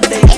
Monday.